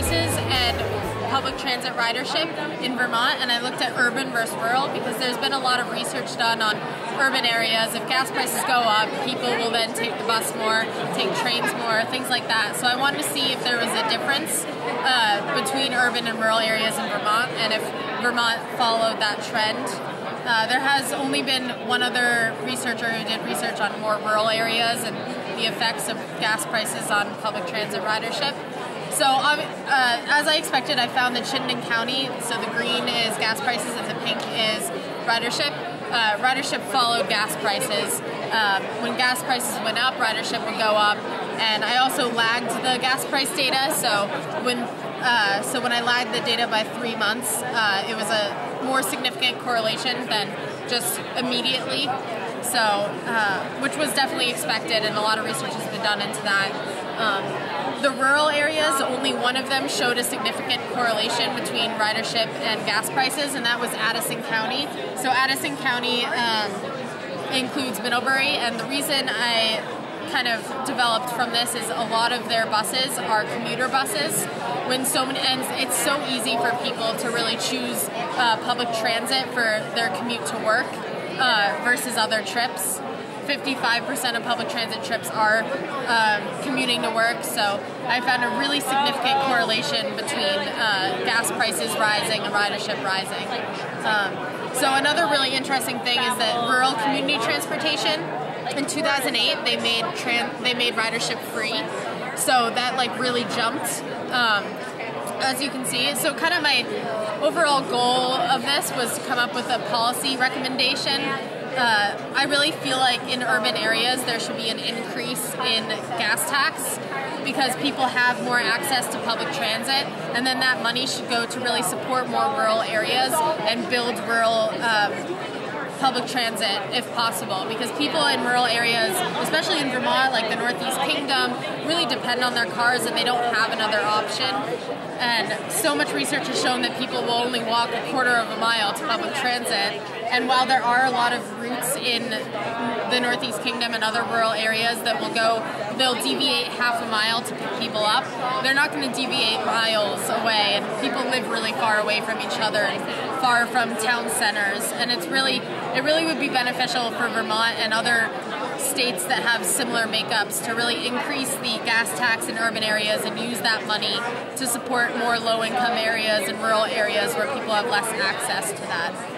Prices and public transit ridership in Vermont, and I looked at urban versus rural because there's been a lot of research done on urban areas. If gas prices go up, people will then take the bus more, take trains more, things like that. So I wanted to see if there was a difference uh, between urban and rural areas in Vermont, and if Vermont followed that trend. Uh, there has only been one other researcher who did research on more rural areas and the effects of gas prices on public transit ridership. So, um, uh, as I expected, I found that Chittenden County, so the green is gas prices and the pink is ridership. Uh, ridership followed gas prices. Um, when gas prices went up, ridership would go up. And I also lagged the gas price data, so when uh, so when I lagged the data by three months, uh, it was a more significant correlation than just immediately. So, uh, which was definitely expected, and a lot of research has been done into that. Um, the rural areas, only one of them showed a significant correlation between ridership and gas prices, and that was Addison County. So, Addison County um, includes Middlebury, and the reason I kind of developed from this is a lot of their buses are commuter buses. When so many, and it's so easy for people to really choose uh, public transit for their commute to work uh, versus other trips. 55% of public transit trips are um, commuting to work, so I found a really significant correlation between uh, gas prices rising and ridership rising. Um, so another really interesting thing is that rural community transportation in 2008 they made tran- they made ridership free, so that like really jumped. Um, as you can see, so kind of my overall goal of this was to come up with a policy recommendation. Uh, I really feel like in urban areas there should be an increase in gas tax because people have more access to public transit, and then that money should go to really support more rural areas and build rural. Um, public transit if possible because people in rural areas, especially in Vermont, like the Northeast Kingdom, really depend on their cars and they don't have another option. And so much research has shown that people will only walk a quarter of a mile to public transit. And while there are a lot of routes in the Northeast Kingdom and other rural areas that will go, they'll deviate half a mile to pick people up. They're not going to deviate miles away, and people live really far away from each other and far from town centers. And it's really, it really would be beneficial for Vermont and other states that have similar makeups to really increase the gas tax in urban areas and use that money to support more low income areas and rural areas where people have less access to that.